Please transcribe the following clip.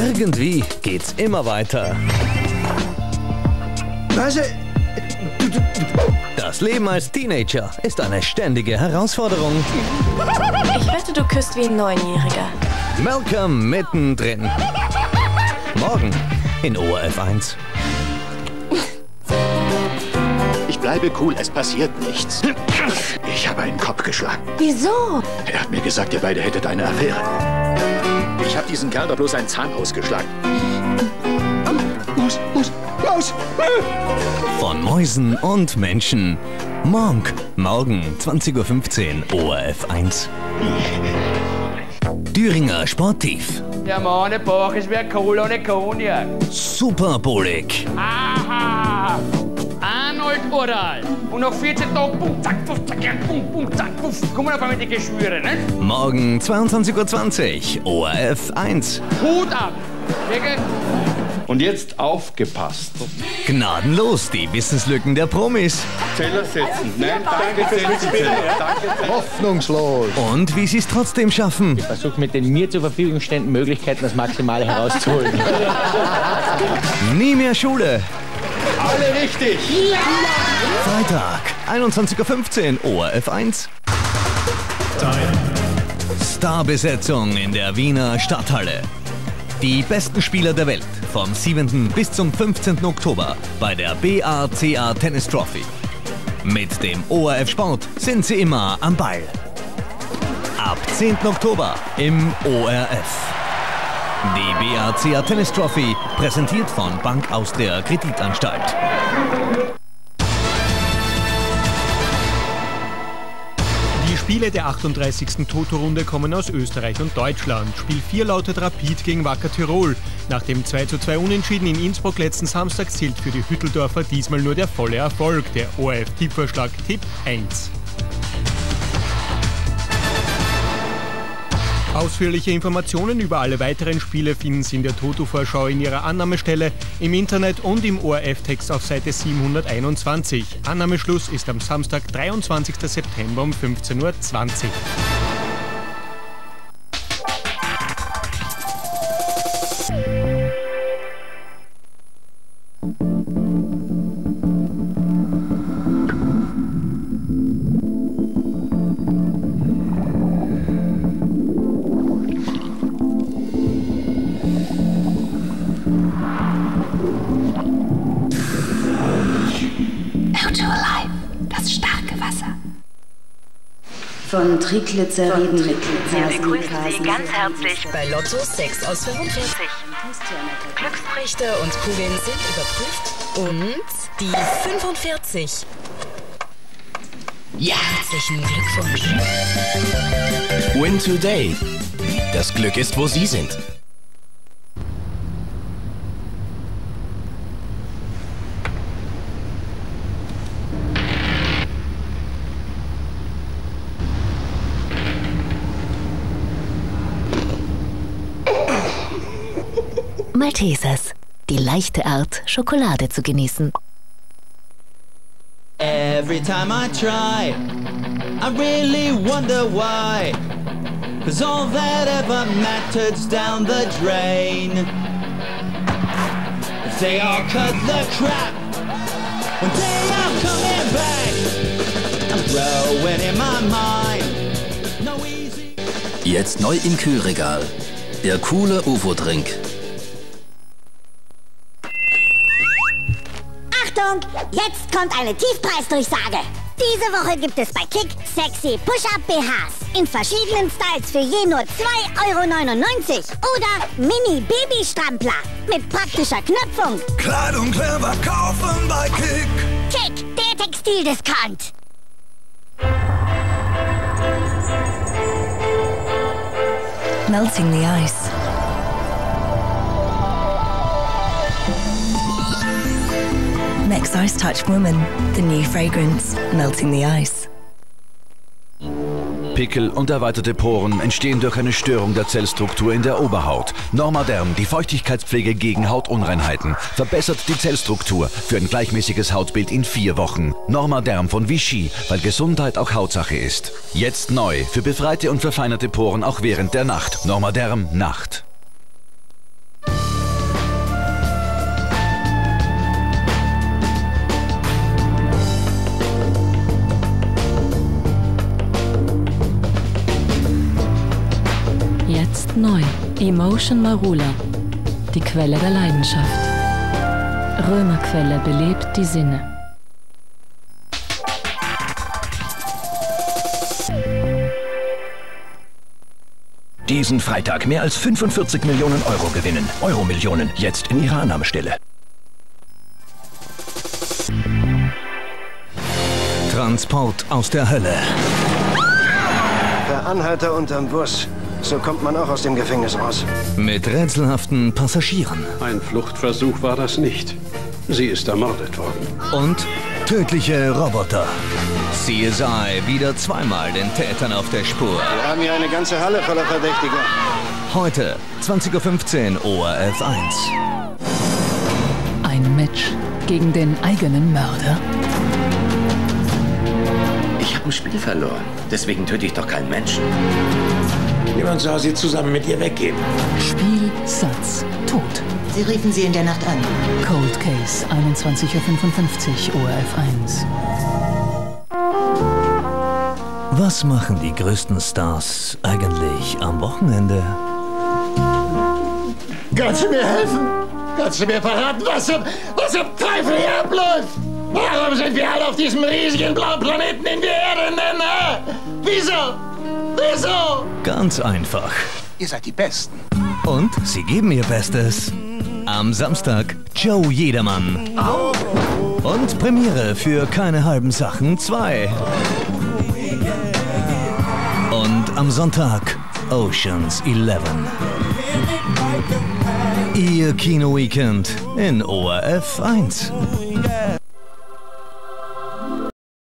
irgendwie geht's immer weiter. Was? Das Leben als Teenager ist eine ständige Herausforderung. Ich wette, du küsst wie ein Neunjähriger. Malcolm mittendrin. Morgen in ORF 1. Ich bleibe cool, es passiert nichts. Ich habe einen Kopf geschlagen. Wieso? Er hat mir gesagt, ihr beide hättet eine Affäre. Ich habe diesen Kerl da bloß einen Zahn ausgeschlagen. Maus, Maus, Maus. Von Mäusen und Menschen. Monk. Morgen 20.15 Uhr ORF 1. Thüringer Sporttief. Der Mann, Bauch ist wie ein Cola ohne Cognac. Superbolik. Aha! Oral. Und nach 14 Tagen, pum, zack, puff, zack, ja, pum, pum, zack, puff, kommen auf einmal die Geschwüre, ne? Morgen 22.20 Uhr ORF 1. Hut ab! Wirklich? Und jetzt aufgepasst. Gnadenlos die Wissenslücken der Promis. Teller setzen. Nein, danke. Danke, Teller. Hoffnungslos. Und wie sie es trotzdem schaffen. versuche mit den mir zur Verfügung stehenden Möglichkeiten das Maximale herauszuholen. Nie mehr Schule. Alle richtig. Freitag, 21.15 Uhr ORF 1. Starbesetzung in der Wiener Stadthalle. Die besten Spieler der Welt vom 7. bis zum 15. Oktober bei der BACA Tennis Trophy. Mit dem ORF Sport sind sie immer am Ball. Ab 10. Oktober im ORF. Die BACA Tennis Trophy, präsentiert von Bank Austria Kreditanstalt. Die Spiele der 38. Toto-Runde kommen aus Österreich und Deutschland. Spiel 4 lautet Rapid gegen Wacker Tirol. Nach dem 2:2 Unentschieden in Innsbruck letzten Samstag zählt für die Hütteldorfer diesmal nur der volle Erfolg. Der ORF-Tippvorschlag Tipp 1. Ausführliche Informationen über alle weiteren Spiele finden Sie in der Toto-Vorschau in Ihrer Annahmestelle, im Internet und im ORF-Text auf Seite 721. Annahmeschluss ist am Samstag, 23. September um 15.20 Uhr. Von Triglyceriden mit Wir begrüßen Sie ganz herzlich Bei Lotto 6 aus 45. Glücksrichter und Kugeln sind überprüft. Und die 45. Ja, herzlichen Glückwunsch. Win Today. Das Glück ist, wo Sie sind. Maltesers. Die leichte Art, Schokolade zu genießen. Every time I try, I really wonder why. Cause all that ever mattered's down the drain. If they all cut the crap, when they are coming back, I'm growing in my mind. No easy. Jetzt neu im Kühlregal. Der coole UFO-Drink. Achtung, jetzt kommt eine Tiefpreisdurchsage. Diese Woche gibt es bei Kick sexy Push-Up BHs in verschiedenen Styles für je nur 2,99 Euro oder Mini Baby Strampler mit praktischer Knöpfung. Kleidung clever kaufen bei Kick. Kick, der Textildiscount. Melting the ice. Next Ice Touch Woman, the new fragrance, melting the ice. Pickel und erweiterte Poren entstehen durch eine Störung der Zellstruktur in der Oberhaut. Normaderm, die Feuchtigkeitspflege gegen Hautunreinheiten, verbessert die Zellstruktur für ein gleichmäßiges Hautbild in vier Wochen. Normaderm von Vichy, weil Gesundheit auch Hautsache ist. Jetzt neu, für befreite und verfeinerte Poren auch während der Nacht. Normaderm Nacht. Emotion Marula, die Quelle der Leidenschaft. Römerquelle belebt die Sinne. Diesen Freitag mehr als 45 Millionen Euro gewinnen. Euro-Millionen, jetzt in Ihrer Annahmestelle. Transport aus der Hölle. Per Anhalter unterm Bus. So kommt man auch aus dem Gefängnis raus. Mit rätselhaften Passagieren. Ein Fluchtversuch war das nicht. Sie ist ermordet worden. Und tödliche Roboter. CSI wieder zweimal den Tätern auf der Spur. Wir haben hier eine ganze Halle voller Verdächtiger. Heute, 20.15 Uhr, ORF 1. Ein Match gegen den eigenen Mörder. Ich habe ein Spiel verloren. Deswegen töte ich doch keinen Menschen. Niemand sah sie zusammen mit ihr weggehen. Spiel, Satz, Tod. Sie riefen sie in der Nacht an. Cold Case, 21.55 Uhr, ORF 1. Was machen die größten Stars eigentlich am Wochenende? Kannst du mir helfen? Kannst du mir verraten, was zum, was zum Teufel hier abläuft? Warum sind wir alle auf diesem riesigen blauen Planeten, den wir Erde nennen? Wieso? Wieso? Ganz einfach. Ihr seid die Besten. Und sie geben ihr Bestes. Am Samstag Joe Jedermann. Au. Und Premiere für keine halben Sachen 2. Und am Sonntag Oceans 11. Ihr Kino-Weekend in ORF 1.